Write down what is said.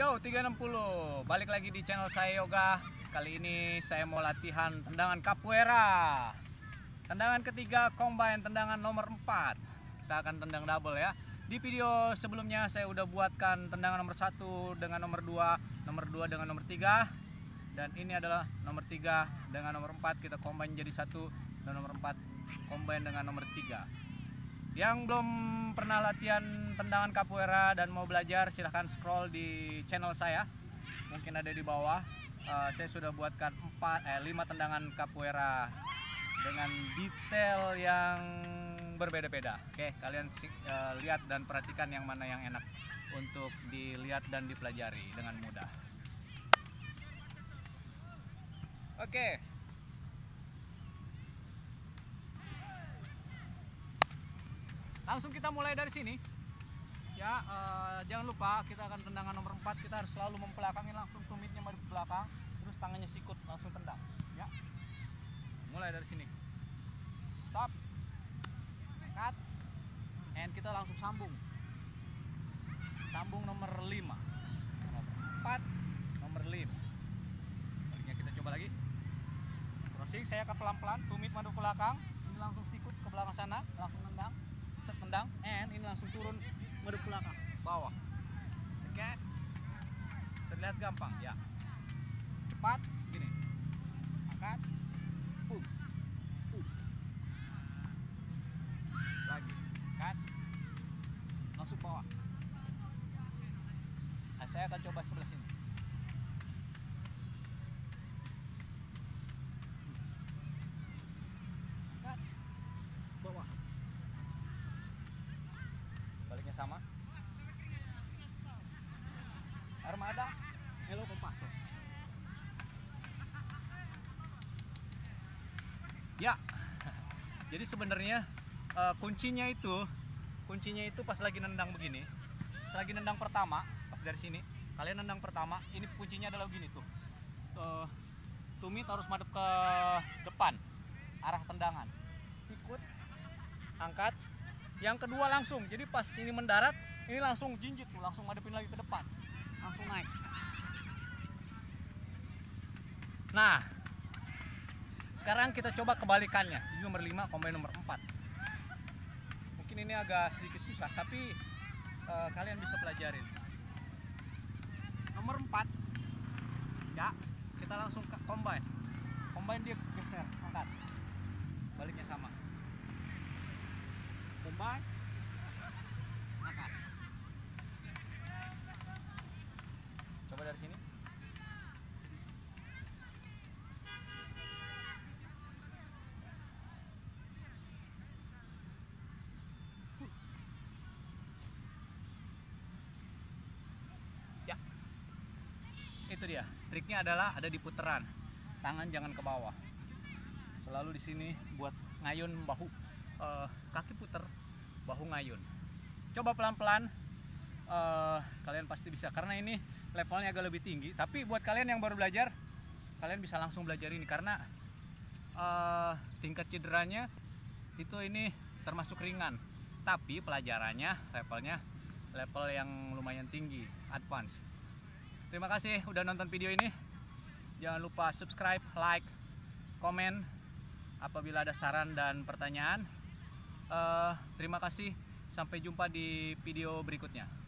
Yo 360 Balik lagi di channel saya Yoga. Kali ini saya mau latihan tendangan capoeira. Tendangan ketiga combine tendangan nomor 4 Kita akan tendang double ya. Di video sebelumnya saya udah buatkan tendangan nomor 1 dengan nomor 2 Nomor 2 dengan nomor 3 Dan ini adalah nomor 3 dengan nomor 4 Kita combine jadi satu Dan nomor 4 combine dengan nomor 3 yang belum pernah latihan tendangan capoeira dan mau belajar silahkan scroll di channel saya. Mungkin ada di bawah. Uh, saya sudah buatkan 4 eh 5 tendangan capoeira dengan detail yang berbeda-beda. Oke kalian uh, lihat dan perhatikan yang mana yang enak untuk dilihat dan dipelajari dengan mudah. Oke langsung kita mulai dari sini. Ya uh, jangan lupa kita akan tendangan nomor 4 kita harus selalu mempelakangi langsung tumitnya di belakang. Terus tangannya sikut langsung tendang. Ya. Mulai dari sini. Stop. Cut. And kita langsung sambung. Sambung nomor 5 nomor 4 nomor 5 baliknya kita coba lagi. Crossing saya akan pelan-pelan. Tumit madu belakang. Ini langsung sikut ke belakang sana. Langsung tendang tendang and ini langsung turun meduk belakang. Bawah. Oke. Okay. terlihat gampang ya. Cepat gini. Angkat. Uh, uh. lagi. Kan langsung bawah. Nah, saya akan coba sebelah sini sama armada. Hello compasso ya. Jadi sebenarnya uh, kuncinya itu kuncinya itu pas lagi nendang begini pas lagi nendang pertama pas dari sini kalian nendang pertama ini kuncinya adalah begini tuh. Uh, tumit harus madep ke depan arah tendangan. Sikut angkat. Yang kedua langsung jadi pas ini mendarat ini langsung jinjit tuh langsung ngadepin lagi ke depan langsung naik nah sekarang kita coba kebalikannya. Ini nomor 5 combine nomor 4 mungkin ini agak sedikit susah tapi uh, kalian bisa pelajarin. Nomor 4 ya kita langsung ke combine. Combine dia geser angkat. Baliknya sama. Combine dia. Triknya adalah ada di putaran. Tangan jangan ke bawah. Selalu di sini buat ngayun bahu uh, kaki puter bahu ngayun. Coba pelan-pelan uh, kalian pasti bisa. Karena ini levelnya agak lebih tinggi. Tapi buat kalian yang baru belajar kalian bisa langsung belajar ini. Karena uh, tingkat cederanya itu ini termasuk ringan. Tapi pelajarannya levelnya level yang lumayan tinggi advance terima kasih udah nonton video ini. Jangan lupa subscribe like komen apabila ada saran dan pertanyaan. Uh, terima kasih. Sampai jumpa di video berikutnya